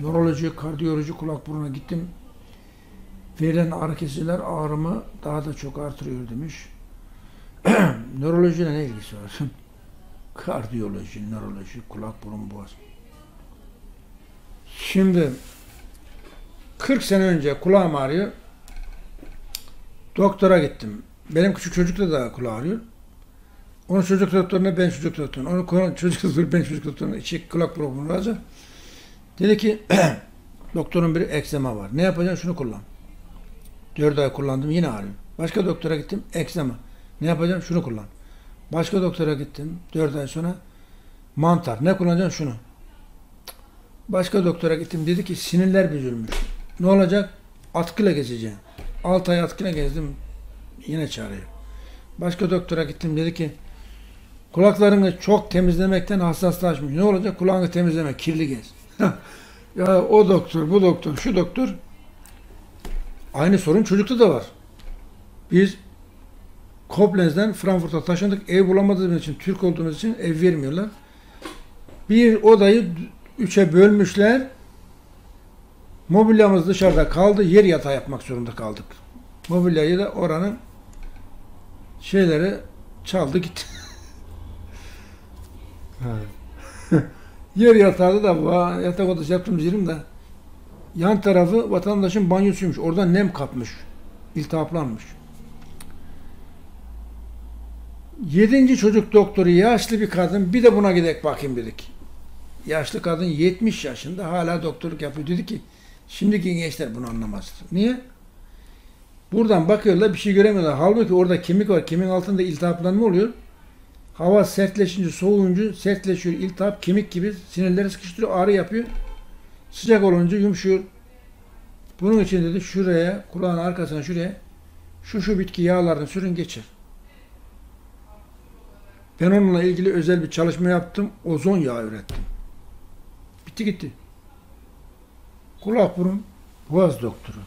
nöroloji, kardiyoloji, kulak buruna gittim. Verilen ağrı kesiciler ağrımı daha da çok artırıyor demiş. Nörolojiyle ne ilgisi var? Kardiyoloji, nöroloji, kulak, burun, boğaz. Şimdi 40 sene önce kulağım ağrıyor. Doktora gittim. Benim küçük çocukta da kulağı ağrıyor. Onun çocuk doktoruna ben çocuk doktoruna. Onun çocuk doktoru ben çocuk doktoruna. İçi kulak problemi varsa. Dedi ki doktorun biri eksema var. Ne yapacaksın? Şunu kullan. Dört ay kullandım yine ağrıyor. Başka doktora gittim. Eksema. Ne yapacağım? Şunu kullan. Başka doktora gittim. Dört ay sonra mantar. Ne kullanacaksın? Şunu. Başka doktora gittim. Dedi ki sinirler büzülmüş. Ne olacak? Atkıyla gezeceğim. Altı ay atkıyla gezdim. Yine çağırıyor. Başka doktora gittim. Dedi ki kulaklarını çok temizlemekten hassaslaşmış. Ne olacak? Kulağını temizleme. Kirli gez. Ya o doktor, bu doktor, şu doktor aynı sorun çocukta da var. Biz Koblenz'den Frankfurt'a taşındık. Ev bulamadığımız için, Türk olduğumuz için ev vermiyorlar. Bir odayı üçe bölmüşler. Mobilyamız dışarıda kaldı. Yer yatağı yapmak zorunda kaldık. Mobilyayı da oranın şeyleri çaldı gitti. Yer yatağı da yatak odası yaptığımız yerim de yan tarafı vatandaşın banyosuymuş. Oradan nem kapmış. İltihaplanmış. Yedinci çocuk doktoru yaşlı bir kadın bir de buna gidek bakayım dedik. Yaşlı kadın 70 yaşında hala doktorluk yapıyor. Dedi ki şimdiki gençler bunu anlamaz. Niye? Buradan bakıyorlar bir şey göremiyorlar. Halbuki orada kemik var. Kemiğin altında iltihaplanma oluyor. Hava sertleşince, soğuyunca sertleşiyor. İltihap kemik gibi sinirleri sıkıştırıyor, ağrı yapıyor. Sıcak olunca yumuşuyor. Bunun için dedi şuraya, kulağın arkasına şuraya şu şu bitki yağlarını sürün geçer. Ben onunla ilgili özel bir çalışma yaptım. Ozon yağı ürettim. Bitti gitti. Kulak burun boğaz doktoru.